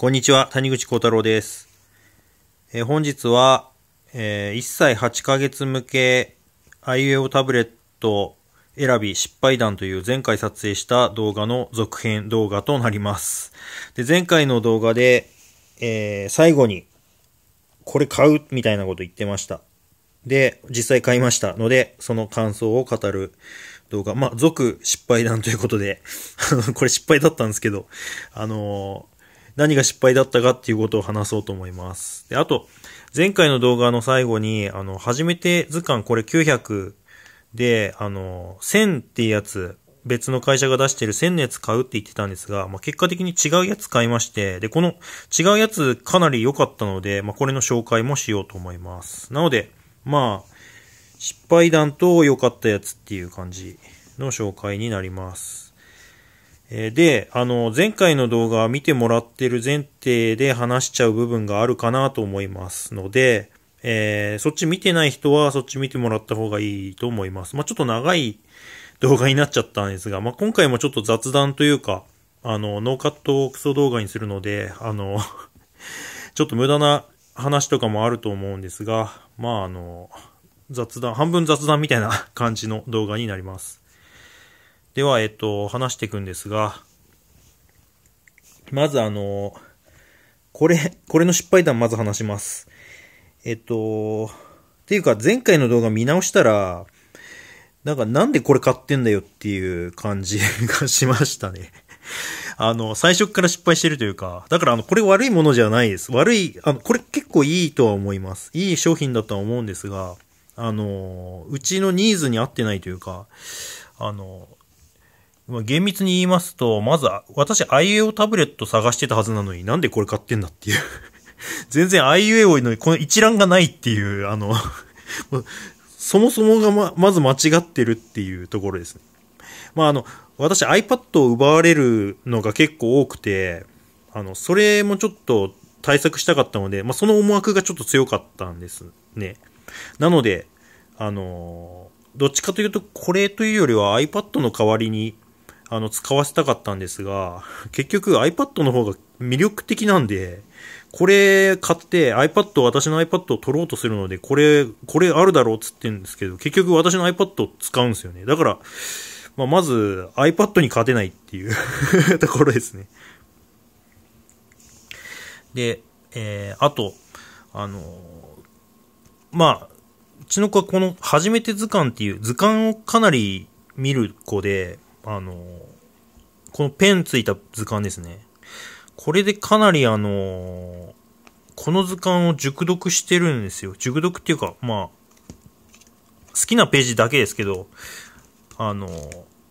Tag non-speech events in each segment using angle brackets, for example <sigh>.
こんにちは、谷口幸太郎です。えー本日は、えー1歳8ヶ月向け IUO タブレット選び失敗談という前回撮影した動画の続編動画となります。で、前回の動画で、えー最後に、これ買うみたいなこと言ってました。で、実際買いましたので、その感想を語る動画。まあ、続失敗談ということで、<laughs> あのこれ失敗だったんですけど、あのー何が失敗だったかっていうことを話そうと思います。で、あと、前回の動画の最後に、あの、初めて図鑑これ900で、あの、1000っていうやつ、別の会社が出してる1000のやつ買うって言ってたんですが、まあ、結果的に違うやつ買いまして、で、この違うやつかなり良かったので、まあ、これの紹介もしようと思います。なので、まあ、失敗談と良かったやつっていう感じの紹介になります。で、あの、前回の動画見てもらってる前提で話しちゃう部分があるかなと思いますので、えーそっち見てない人はそっち見てもらった方がいいと思います。まあ、ちょっと長い動画になっちゃったんですが、まあ、今回もちょっと雑談というか、あの、ノーカットクソ動画にするので、あの、<laughs> ちょっと無駄な話とかもあると思うんですが、まあ、あの、雑談、半分雑談みたいな感じの動画になります。では、えっと、話していくんですが、まずあの、これ、これの失敗談まず話します。えっと、っていうか前回の動画見直したら、なんかなんでこれ買ってんだよっていう感じ <laughs> がしましたね。あの、最初から失敗してるというか、だからあの、これ悪いものじゃないです。悪い、あの、これ結構いいとは思います。いい商品だとは思うんですが、あの、うちのニーズに合ってないというか、あの、厳密に言いますと、まず、私、IUO タブレット探してたはずなのに、なんでこれ買ってんだっていう。<laughs> 全然 IUO のこの一覧がないっていう、あの、<laughs> そもそもがま、まず間違ってるっていうところですね。まあ、あの、私 iPad を奪われるのが結構多くて、あの、それもちょっと対策したかったので、まあ、その思惑がちょっと強かったんですね。なので、あの、どっちかというと、これというよりは iPad の代わりに、あの、使わせたかったんですが、<laughs> 結局 iPad の方が魅力的なんで、これ買って iPad、私の iPad を取ろうとするので、これ、これあるだろうっつってんですけど、結局私の iPad を使うんですよね。だから、まあ、まず iPad に勝てないっていう <laughs> ところですね。で、えー、あと、あのまあ、うちの子はこの初めて図鑑っていう図鑑をかなり見る子で、あのこのペンついた図鑑ですね。これでかなりあのこの図鑑を熟読してるんですよ。熟読っていうか、まあ、好きなページだけですけど、あの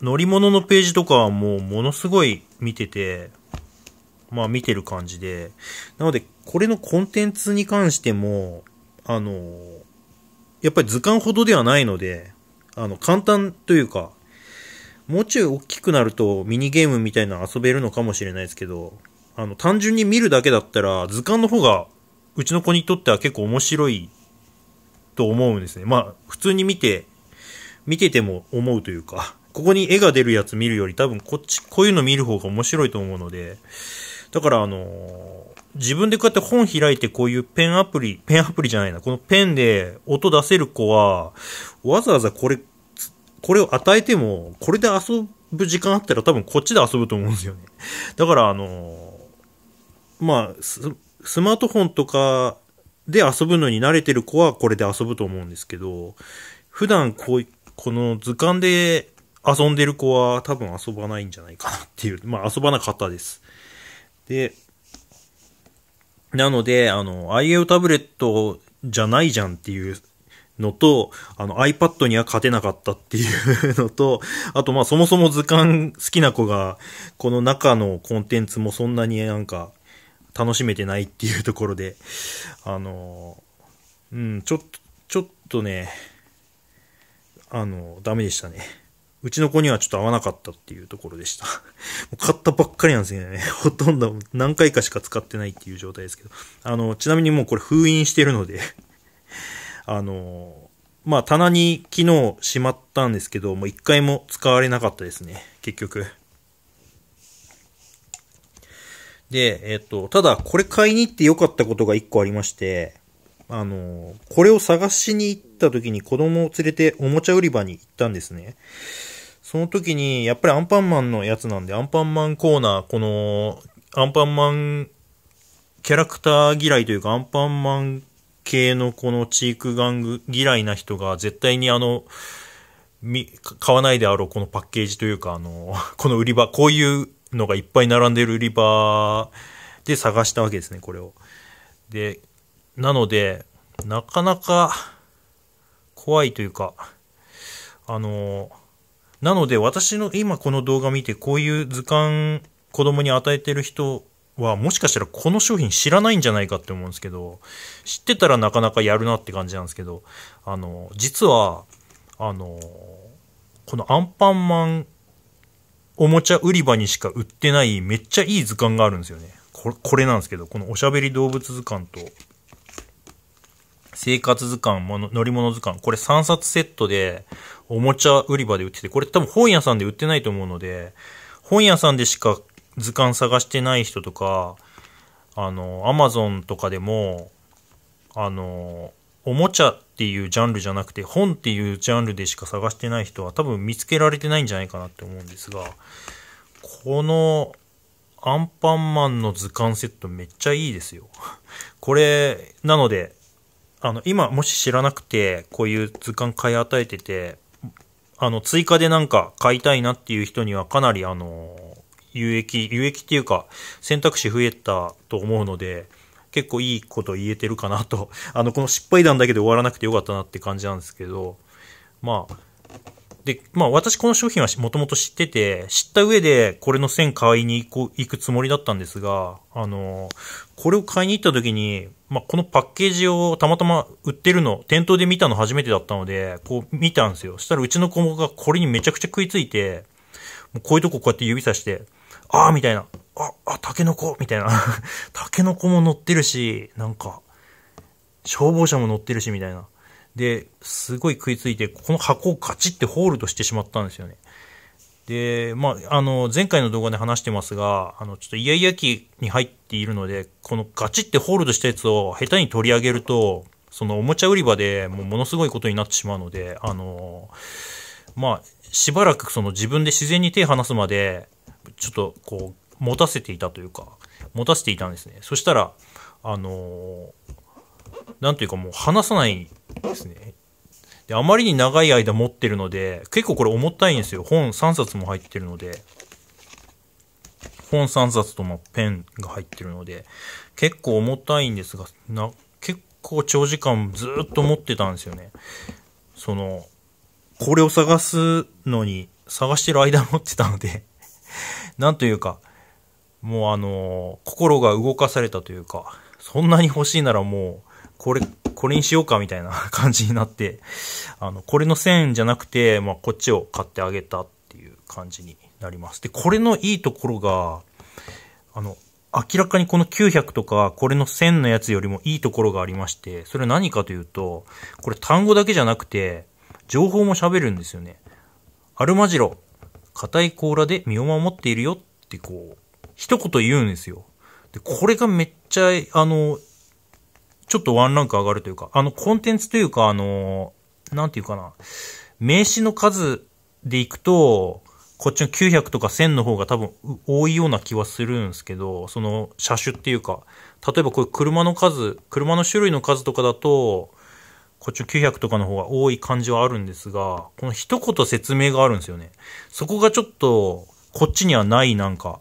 乗り物のページとかはもうものすごい見てて、まあ見てる感じで、なので、これのコンテンツに関しても、あのやっぱり図鑑ほどではないので、あの、簡単というか、もうちょい大きくなるとミニゲームみたいなの遊べるのかもしれないですけど、あの、単純に見るだけだったら、図鑑の方が、うちの子にとっては結構面白いと思うんですね。まあ、普通に見て、見てても思うというか、ここに絵が出るやつ見るより多分こっち、こういうの見る方が面白いと思うので、だからあの自分でこうやって本開いてこういうペンアプリ、ペンアプリじゃないな、このペンで音出せる子は、わざわざこれ、これを与えても、これで遊ぶ時間あったら多分こっちで遊ぶと思うんですよね。だからあのまあ、ススマートフォンとかで遊ぶのに慣れてる子はこれで遊ぶと思うんですけど、普段こう、この図鑑で遊んでる子は多分遊ばないんじゃないかなっていう、まあ遊ばなかったです。で、なので、あの、IAO タブレットじゃないじゃんっていうのと、あの iPad には勝てなかったっていうのと、あとまあそもそも図鑑好きな子が、この中のコンテンツもそんなになんか楽しめてないっていうところで、あの、うん、ちょっと、ちょっとね、あの、ダメでしたね。うちの子にはちょっと合わなかったっていうところでした。<laughs> 買ったばっかりなんですよね。<laughs> ほとんど何回かしか使ってないっていう状態ですけど。あの、ちなみにもうこれ封印してるので、あの、まあ、棚に昨日しまったんですけど、もう一回も使われなかったですね。結局。で、えっと、ただ、これ買いに行って良かったことが一個ありまして、あの、これを探しに行った時に子供を連れておもちゃ売り場に行ったんですね。その時に、やっぱりアンパンマンのやつなんで、アンパンマンコーナー、この、アンパンマンキャラクター嫌いというか、アンパンマン系のこのチークガン嫌いな人が絶対にあの、み、買わないであろうこのパッケージというか、あの、<laughs> この売り場、こういうのがいっぱい並んでる売り場で探したわけですね、これを。で、なので、なかなか怖いというか、あの、なので私の今この動画見てこういう図鑑子供に与えてる人はもしかしたらこの商品知らないんじゃないかって思うんですけど、知ってたらなかなかやるなって感じなんですけど、あの、実は、あの、このアンパンマンおもちゃ売り場にしか売ってないめっちゃいい図鑑があるんですよね。これ、これなんですけど、このおしゃべり動物図鑑と、生活図鑑、もの乗り物図鑑、これ3冊セットで、おもちゃ売り場で売ってて、これ多分本屋さんで売ってないと思うので、本屋さんでしか図鑑探してない人とか、あの、アマゾンとかでも、あの、おもちゃっていうジャンルじゃなくて、本っていうジャンルでしか探してない人は多分見つけられてないんじゃないかなって思うんですが、このアンパンマンの図鑑セットめっちゃいいですよ。<laughs> これ、なので、あの、今もし知らなくて、こういう図鑑買い与えてて、あの、追加でなんか買いたいなっていう人にはかなりあの、有益、有益っていうか、選択肢増えたと思うので、結構いいこと言えてるかなと。<laughs> あの、この失敗談だけで終わらなくてよかったなって感じなんですけど、まあ、で、まあ私この商品はもともと知ってて、知った上でこれの線買いに行こう、行くつもりだったんですが、あの、これを買いに行った時に、まあこのパッケージをたまたま売ってるの、店頭で見たの初めてだったので、こう見たんですよ。そしたらうちの子がこれにめちゃくちゃ食いついて、もうこういうとここうやって指さして、ああみたいな。あ、あ、タケノコみたいな。<laughs> タケノコも乗ってるし、なんか、消防車も乗ってるし、みたいな。で、すごい食いついて、この箱をカチッてホールドしてしまったんですよね。で、まあ、あの、前回の動画で話してますが、あの、ちょっとイヤイヤ期に入っているので、このガチってホールドしたやつを下手に取り上げると、そのおもちゃ売り場でもうものすごいことになってしまうので、あの、まあ、しばらくその自分で自然に手離すまで、ちょっとこう、持たせていたというか、持たせていたんですね。そしたら、あのー、なんというかもう離さないですね。で、あまりに長い間持ってるので、結構これ重たいんですよ。本3冊も入ってるので、本3冊ともペンが入ってるので、結構重たいんですが、な、結構長時間ずっと持ってたんですよね。その、これを探すのに、探してる間持ってたのでなんというか、もうあの、心が動かされたというか、そんなに欲しいならもう、これ、これにしようかみたいな <laughs> 感じになって、あの、これの線じゃなくて、まあ、こっちを買ってあげたっていう感じになります。で、これのいいところが、あの、明らかにこの900とか、これの1000のやつよりもいいところがありまして、それ何かというと、これ単語だけじゃなくて、情報も喋るんですよね。アルマジロ、硬い甲羅で身を守っているよってこう、一言言うんですよ。で、これがめっちゃ、あの、ちょっとワンランク上がるというか、あの、コンテンツというか、あの、なんていうかな、名詞の数でいくと、こっちの900とか1000の方が多分多いような気はするんですけど、その車種っていうか、例えばこういう車の数、車の種類の数とかだと、こっちの900とかの方が多い感じはあるんですが、この一言説明があるんですよね。そこがちょっと、こっちにはないなんか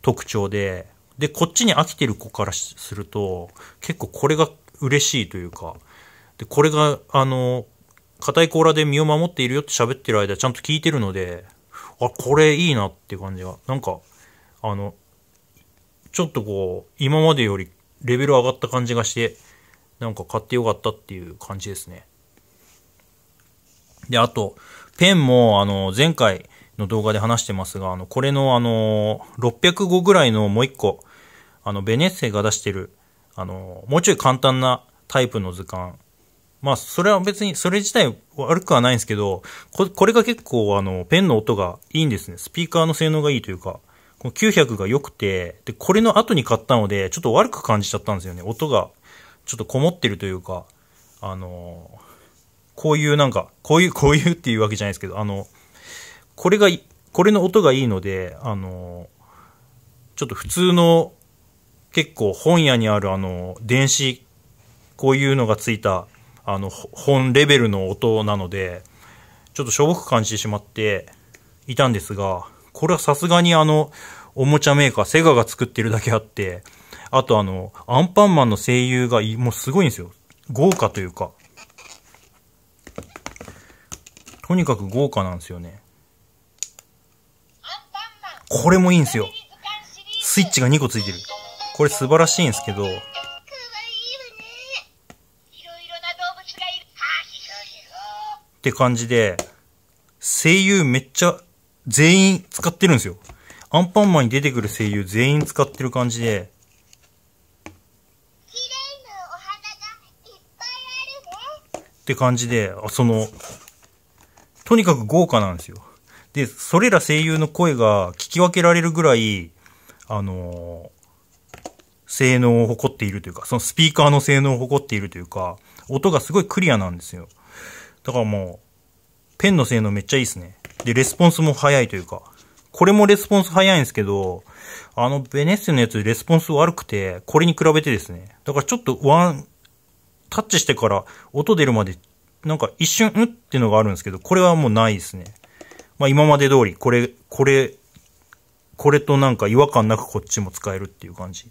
特徴で、で、こっちに飽きてる子からすると、結構これが嬉しいというか、で、これが、あの、硬い甲羅で身を守っているよって喋ってる間ちゃんと聞いてるので、あ、これいいなって感じが、なんか、あの、ちょっとこう、今までよりレベル上がった感じがして、なんか買ってよかったっていう感じですね。で、あと、ペンも、あの、前回の動画で話してますが、あの、これのあの、605ぐらいのもう一個、あの、ベネッセが出してる、あの、もうちょい簡単なタイプの図鑑。まあ、それは別に、それ自体悪くはないんですけど、ここれが結構、あの、ペンの音がいいんですね。スピーカーの性能がいいというか、この900が良くて、で、これの後に買ったので、ちょっと悪く感じちゃったんですよね。音が、ちょっとこもってるというか、あの、こういうなんか、こういう、<laughs> こういうっていうわけじゃないですけど、あの、これが、これの音がいいので、あの、ちょっと普通の、結構本屋にあるあの、電子、こういうのがついた、あの、本レベルの音なので、ちょっとしょぼく感じてしまっていたんですが、これはさすがにあの、おもちゃメーカー、セガが作ってるだけあって、あとあの、アンパンマンの声優がもうすごいんですよ。豪華というか。とにかく豪華なんですよね。これもいいんですよ。スイッチが2個ついてる。これ素晴らしいんですけど、って感じで、声優めっちゃ全員使ってるんですよ。アンパンマンに出てくる声優全員使ってる感じで、って感じで、その、とにかく豪華なんですよ。で、それら声優の声が聞き分けられるぐらい、あの性能を誇っているというか、そのスピーカーの性能を誇っているというか、音がすごいクリアなんですよ。だからもう、ペンの性能めっちゃいいですね。で、レスポンスも早いというか、これもレスポンス早いんですけど、あのベネッセのやつレスポンス悪くて、これに比べてですね。だからちょっとワン、タッチしてから音出るまで、なんか一瞬、んっていうのがあるんですけど、これはもうないですね。まあ今まで通り、これ、これ、これとなんか違和感なくこっちも使えるっていう感じ。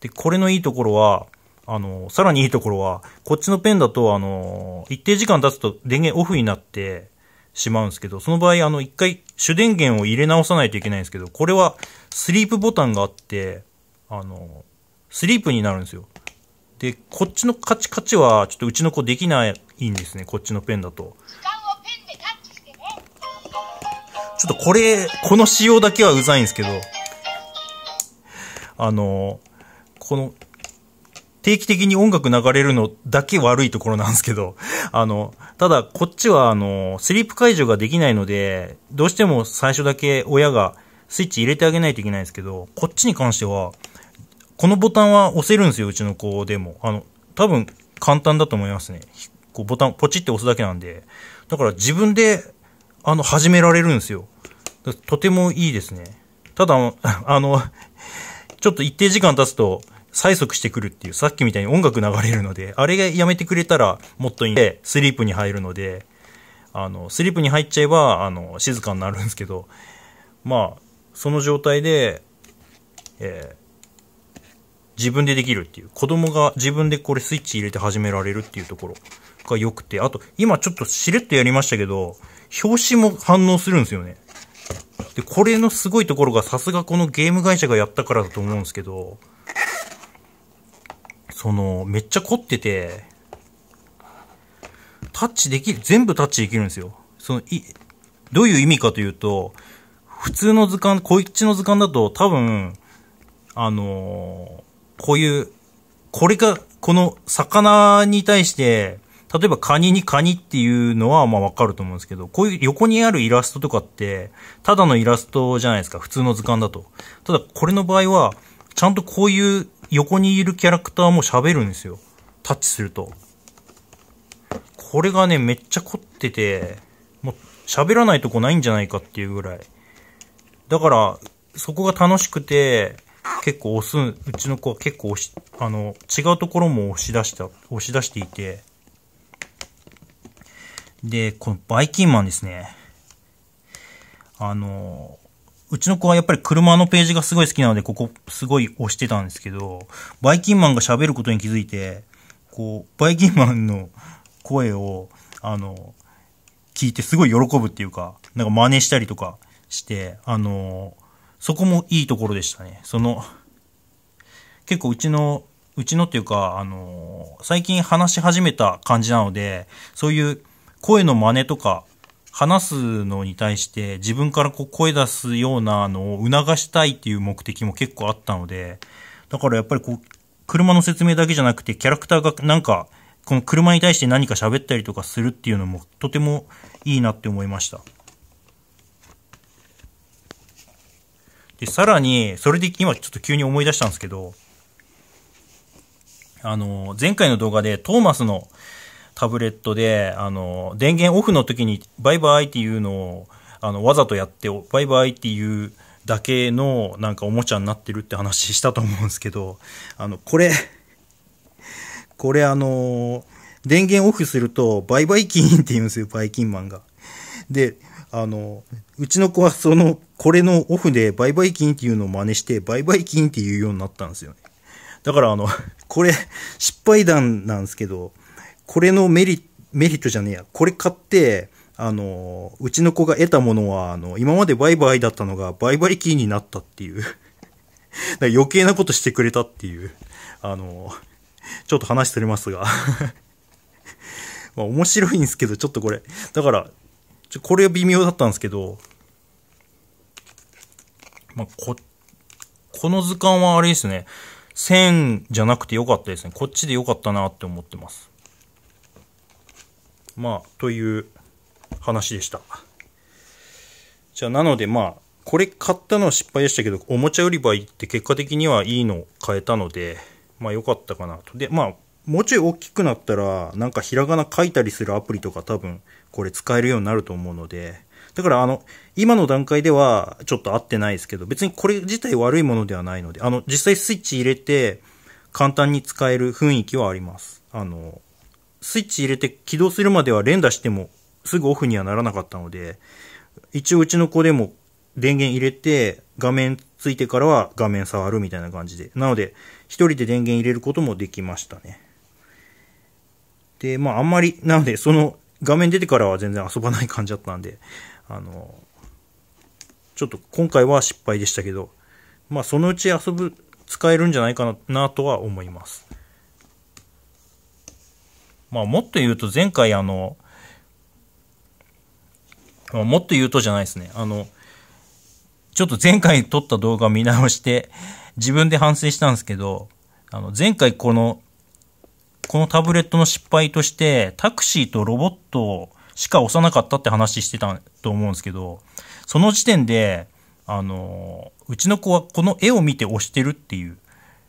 で、これのいいところは、あの、さらにいいところは、こっちのペンだと、あの、一定時間経つと電源オフになってしまうんですけど、その場合、あの、一回主電源を入れ直さないといけないんですけど、これはスリープボタンがあって、あの、スリープになるんですよ。で、こっちのカチカチは、ちょっとうちの子できないんですね、こっちのペンだと。ちょっとこれ、この仕様だけはうざいんですけど、あの、この定期的に音楽流れるのだけ悪いところなんですけど、あの、ただこっちはあの、スリープ解除ができないので、どうしても最初だけ親がスイッチ入れてあげないといけないんですけど、こっちに関しては、このボタンは押せるんですよ、うちの子でも。あの、多分簡単だと思いますね。こうボタンポチって押すだけなんで。だから自分で、あの、始められるんですよ。とてもいいですね。ただ、あの、ちょっと一定時間経つと、催促してくるっていう、さっきみたいに音楽流れるので、あれがやめてくれたらもっといいんで、スリープに入るので、あの、スリープに入っちゃえば、あの、静かになるんですけど、まあ、その状態で、えー、自分でできるっていう、子供が自分でこれスイッチ入れて始められるっていうところが良くて、あと、今ちょっとしれっとやりましたけど、表紙も反応するんですよね。で、これのすごいところがさすがこのゲーム会社がやったからだと思うんですけど、その、めっちゃ凝ってて、タッチできる、全部タッチできるんですよ。その、い、どういう意味かというと、普通の図鑑、こっちの図鑑だと多分、あのー、こういう、これが、この魚に対して、例えばカニにカニっていうのはまあわかると思うんですけど、こういう横にあるイラストとかって、ただのイラストじゃないですか、普通の図鑑だと。ただこれの場合は、ちゃんとこういう横にいるキャラクターも喋るんですよ。タッチすると。これがね、めっちゃ凝ってて、もう喋らないとこないんじゃないかっていうぐらい。だから、そこが楽しくて、結構押す、うちの子は結構押し、あの、違うところも押し出した、押し出していて、で、このバイキンマンですね。あの、うちの子はやっぱり車のページがすごい好きなので、ここすごい押してたんですけど、バイキンマンが喋ることに気づいて、こう、バイキンマンの声を、あの、聞いてすごい喜ぶっていうか、なんか真似したりとかして、あの、そこもいいところでしたね。その、結構うちの、うちのっていうか、あの、最近話し始めた感じなので、そういう声の真似とか話すのに対して自分からこう声出すようなのを促したいっていう目的も結構あったので、だからやっぱりこう、車の説明だけじゃなくてキャラクターがなんか、この車に対して何か喋ったりとかするっていうのもとてもいいなって思いました。で、さらに、それで今ちょっと急に思い出したんですけど、あの、前回の動画でトーマスのタブレットで、あの、電源オフの時にバイバイっていうのを、あの、わざとやって、バイバイっていうだけのなんかおもちゃになってるって話したと思うんですけど、あの、これ、これあの、電源オフすると、バイバイキーンって言うんですよ、バイキンマンが。で、あの、うちの子はその、これのオフでバイバイキンっていうのを真似して、バイバイキンって言うようになったんですよね。だからあの、<laughs> これ、失敗談なんですけど、これのメリメリットじゃねえや。これ買って、あの、うちの子が得たものは、あの、今までバイバイだったのが、バイバイキーになったっていう <laughs> 余計なことしてくれたっていう。あの、ちょっと話しておりますが <laughs> まあ面白いんですけど、ちょっとこれ。だから、ちょこれは微妙だったんですけど、まあ、こ、この図鑑はあれですね。線じゃなくてよかったですね。こっちでよかったなって思ってます。まあ、という話でした。じゃあ、なのでまあ、これ買ったのは失敗でしたけど、おもちゃ売り場行って結果的にはいいの買えたので、まあ良かったかなと。で、まあ、もうちょい大きくなったら、なんかひらがな書いたりするアプリとか多分、これ使えるようになると思うので、だからあの、今の段階ではちょっと合ってないですけど、別にこれ自体悪いものではないので、あの、実際スイッチ入れて、簡単に使える雰囲気はあります。あの、スイッチ入れて起動するまでは連打してもすぐオフにはならなかったので、一応うちの子でも電源入れて、画面ついてからは画面触るみたいな感じで。なので、一人で電源入れることもできましたね。で、まああんまり、なので、その画面出てからは全然遊ばない感じだったんで、あの、ちょっと今回は失敗でしたけど、まあそのうち遊ぶ、使えるんじゃないかな、なとは思います。まあもっと言うと前回あの、もっと言うとじゃないですね。あの、ちょっと前回撮った動画見直して、自分で反省したんですけど、あの、前回この、このタブレットの失敗として、タクシーとロボットしか押さなかったって話してたと思うんですけど、その時点で、あの、うちの子はこの絵を見て押してるっていう、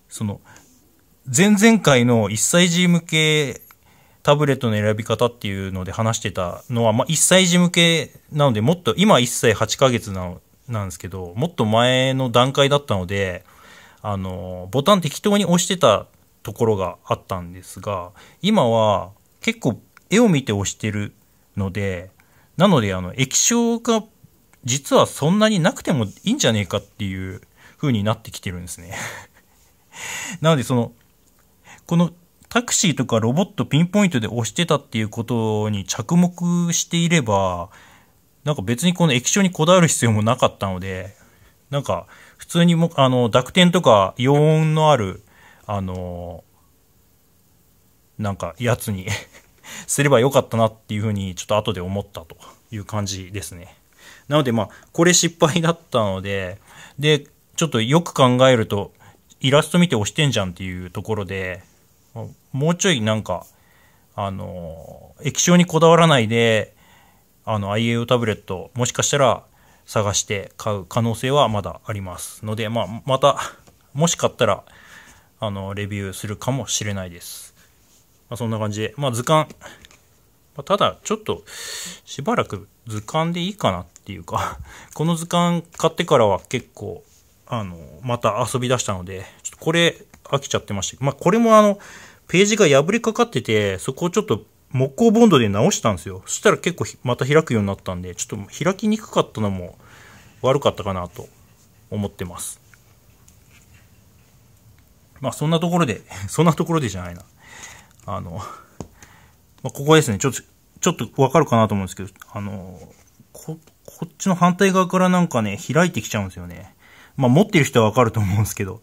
その、前々回の1歳児向けタブレットの選び方っていうので話してたのは、まあ、1歳児向けなので、もっと、今1歳8ヶ月なの、なんですけど、もっと前の段階だったので、あの、ボタン適当に押してたところがあったんですが、今は結構絵を見て押してるので、なので、あの、液晶が実はそんなになくてもいいんじゃねえかっていう風になってきてるんですね。<laughs> なので、その、このタクシーとかロボットピンポイントで押してたっていうことに着目していれば、なんか別にこの液晶にこだわる必要もなかったので、なんか普通にも、あの、濁点とか陽音のある、あの、なんかやつに <laughs> すればよかったなっていうふうにちょっと後で思ったという感じですね。なのでまあ、これ失敗だったので、で、ちょっとよく考えると、イラスト見て押してんじゃんっていうところで、もうちょいなんか、あの、液晶にこだわらないで、あの、IAO タブレット、もしかしたら探して買う可能性はまだありますので、まあ、また、もし買ったら、あの、レビューするかもしれないです。まあ、そんな感じで、まあ、図鑑、まあ、ただ、ちょっと、しばらく図鑑でいいかなっていうか <laughs> この図鑑買ってからは結構、あの、また遊び出したので、ちょっとこれ、飽きちゃってました。まあ、これもあの、ページが破れかかってて、そこをちょっと木工ボンドで直したんですよ。そしたら結構また開くようになったんで、ちょっと開きにくかったのも悪かったかなと思ってます。まあそんなところで、<laughs> そんなところでじゃないな。あの、まあ、ここですね。ちょっと、ちょっとわかるかなと思うんですけど、あの、こ、こっちの反対側からなんかね、開いてきちゃうんですよね。まあ持ってる人はわかると思うんですけど、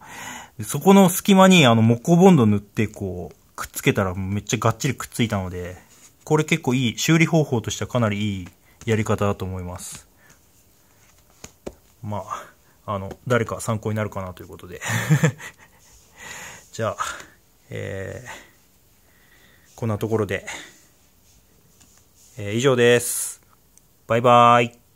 そこの隙間にあの木工ボンド塗ってこう、くっつけたらめっちゃがっちりくっついたので、これ結構いい、修理方法としてはかなりいいやり方だと思います。まあ、あの、誰か参考になるかなということでじゃあ、えー、こんなところで、えー、以上です。バイバーイ。